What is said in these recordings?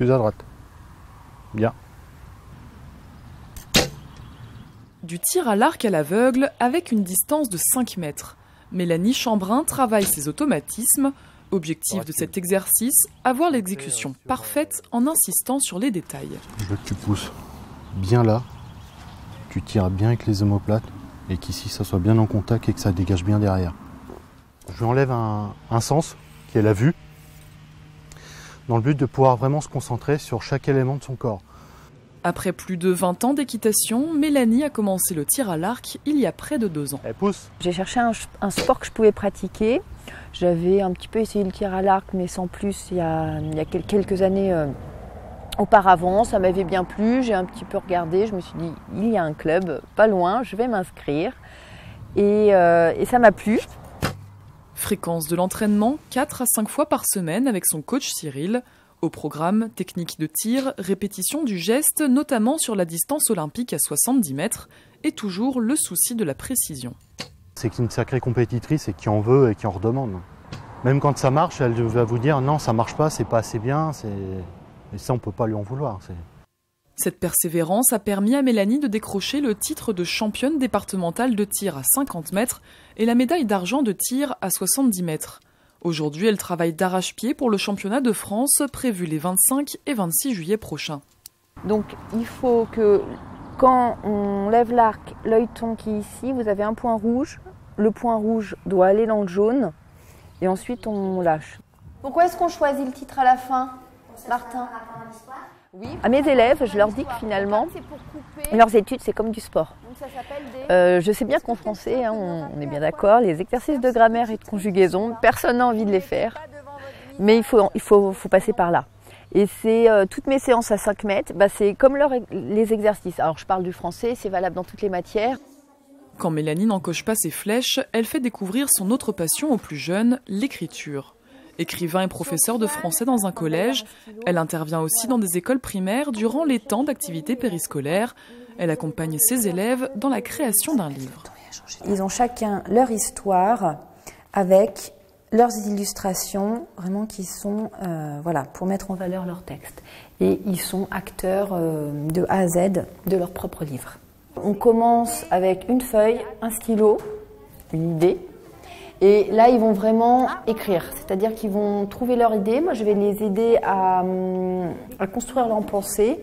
Plus à droite. Bien. Du tir à l'arc à l'aveugle avec une distance de 5 mètres. Mélanie Chambrin travaille ses automatismes. Objectif de cet exercice, avoir l'exécution parfaite en insistant sur les détails. Je veux que tu pousses bien là, tu tires bien avec les omoplates et qu'ici ça soit bien en contact et que ça dégage bien derrière. Je lui enlève un, un sens qui est la vue dans le but de pouvoir vraiment se concentrer sur chaque élément de son corps. Après plus de 20 ans d'équitation, Mélanie a commencé le tir à l'arc il y a près de deux ans. Elle pousse. J'ai cherché un, un, sport que je pouvais pratiquer. J'avais un petit peu essayé le tir à l'arc, mais sans plus, il y a, il y a quelques années euh, auparavant. Ça m'avait bien plu. J'ai un petit peu regardé. Je me suis dit, il y a un club pas loin, je vais m'inscrire. Et, euh, et ça m'a plu. Fréquence de l'entraînement 4 à 5 fois par semaine avec son coach Cyril. Au programme, technique de tir, répétition du geste, notamment sur la distance olympique à 70 mètres, et toujours le souci de la précision. C'est une sacrée compétitrice et qui en veut et qui en redemande. Même quand ça marche, elle va vous dire non, ça marche pas, c'est pas assez bien, et ça on peut pas lui en vouloir. Cette persévérance a permis à Mélanie de décrocher le titre de championne départementale de tir à 50 mètres et la médaille d'argent de tir à 70 mètres. Aujourd'hui, elle travaille d'arrache-pied pour le championnat de France prévu les 25 et 26 juillet prochains. Donc il faut que quand on lève l'arc, l'œil ton qui est ici, vous avez un point rouge. Le point rouge doit aller dans le jaune et ensuite on lâche. Pourquoi est-ce qu'on choisit le titre à la fin, Martin? Oui. À mes élèves, je leur dis que finalement, leurs études, c'est comme du sport. Euh, je sais bien qu'en français, hein, on, on, est bien d'accord, les exercices de grammaire et de conjugaison, personne n'a envie de les faire. Mais il faut, il faut, faut passer par là. Et c'est euh, toutes mes séances à 5 mètres, bah, c'est comme leur, les exercices. Alors je parle du français, c'est valable dans toutes les matières. Quand Mélanie n'encoche pas ses flèches, elle fait découvrir son autre passion aux plus jeunes, l'écriture. Écrivain et professeur de français dans un collège, elle intervient aussi dans des écoles primaires durant les temps d'activité périscolaire. Elle accompagne ses élèves dans la création d'un livre. Ils ont chacun leur histoire avec leurs illustrations, vraiment qui sont euh, voilà pour mettre en valeur leur texte. Et ils sont acteurs euh, de A à Z de leur propre livre. On commence avec une feuille, un stylo, une idée, et là, ils vont vraiment écrire, c'est-à-dire qu'ils vont trouver leur idée. Moi, je vais les aider à, à construire leur pensée,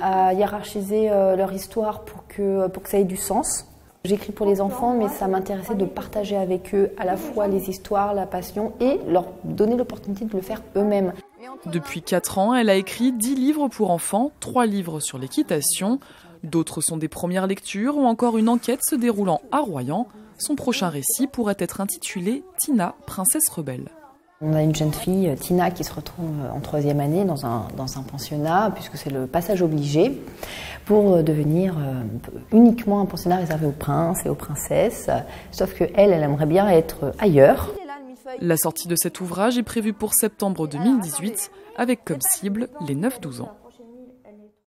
à hiérarchiser euh, leur histoire pour que, pour que ça ait du sens. J'écris pour les enfants, mais ça m'intéressait de partager avec eux à la fois les histoires, la passion et leur donner l'opportunité de le faire eux-mêmes. Depuis 4 ans, elle a écrit 10 livres pour enfants, 3 livres sur l'équitation. D'autres sont des premières lectures ou encore une enquête se déroulant à Royan. Son prochain récit pourrait être intitulé Tina, princesse rebelle. On a une jeune fille, Tina, qui se retrouve en troisième année dans un, dans un pensionnat, puisque c'est le passage obligé, pour devenir uniquement un pensionnat réservé aux princes et aux princesses. Sauf qu'elle, elle aimerait bien être ailleurs. La sortie de cet ouvrage est prévue pour septembre 2018, avec comme cible les 9-12 ans.